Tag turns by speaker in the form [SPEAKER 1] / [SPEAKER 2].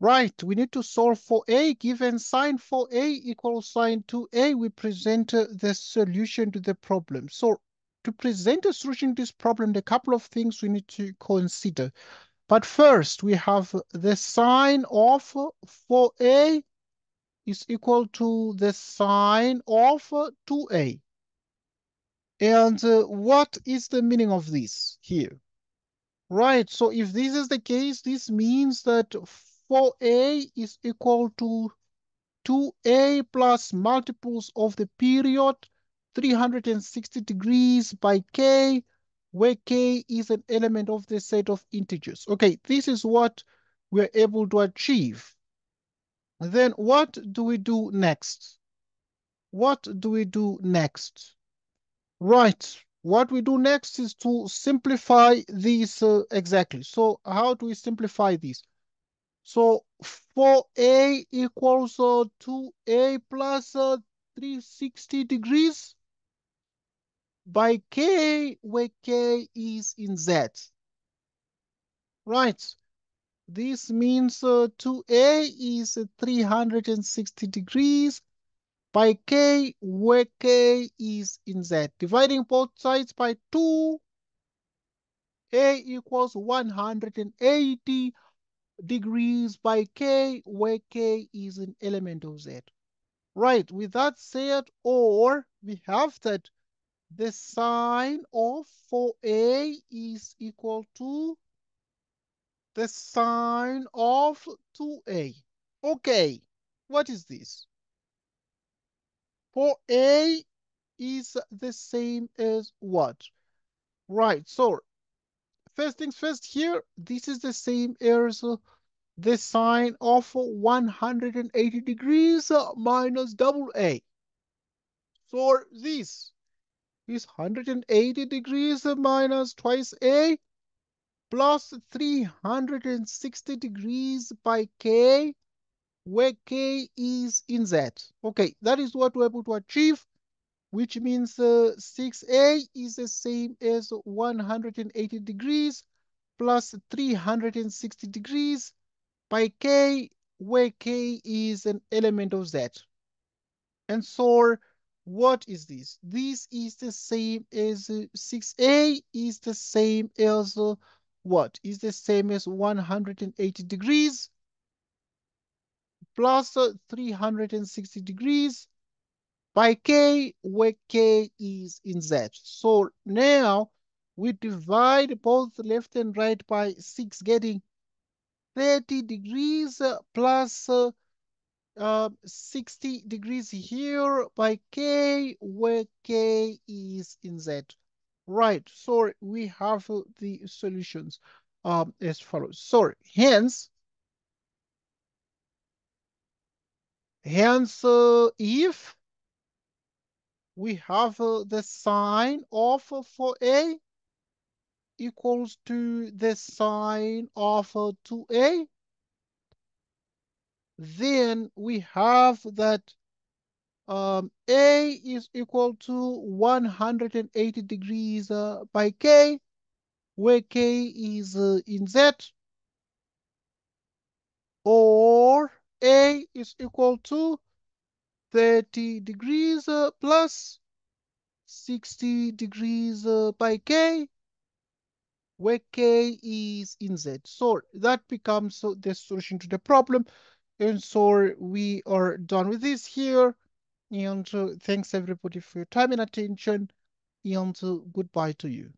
[SPEAKER 1] Right, we need to solve for A. Given sine 4A equals sine 2A, we present uh, the solution to the problem. So to present a solution to this problem, a couple of things we need to consider. But first, we have the sine of 4A is equal to the sine of 2A. And uh, what is the meaning of this here? Right, so if this is the case, this means that 4a is equal to 2a plus multiples of the period 360 degrees by k, where k is an element of the set of integers. Okay, this is what we're able to achieve. Then what do we do next? What do we do next? Right, what we do next is to simplify these uh, exactly. So how do we simplify this? So 4a equals uh, 2a plus uh, 360 degrees by k, where k is in z. Right. This means uh, 2a is 360 degrees by k, where k is in z. Dividing both sides by 2, a equals 180 degrees by k, where k is an element of z. Right, with that said, or we have that the sine of 4a is equal to the sine of 2a. Okay, what is this? 4a is the same as what? Right, so first things first here, this is the same as the sine of 180 degrees uh, minus double A. So this is 180 degrees uh, minus twice A plus 360 degrees by K, where K is in Z. Okay, that is what we're able to achieve which means uh, 6a is the same as 180 degrees plus 360 degrees by k, where k is an element of z. And so what is this? This is the same as uh, 6a is the same as uh, what? Is the same as 180 degrees plus uh, 360 degrees by k, where k is in z. So now we divide both left and right by 6, getting 30 degrees plus uh, uh, 60 degrees here by k, where k is in z. Right, so we have the solutions um, as follows. So hence, hence uh, if we have uh, the sine of 4a equals to the sine of 2a. Then we have that um, a is equal to 180 degrees uh, by k, where k is uh, in z, or a is equal to 30 degrees uh, plus 60 degrees uh, by k, where k is in z. So that becomes uh, the solution to the problem. And so we are done with this here. And uh, thanks everybody for your time and attention. And uh, goodbye to you.